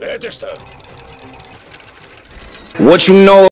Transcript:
Это что? What you know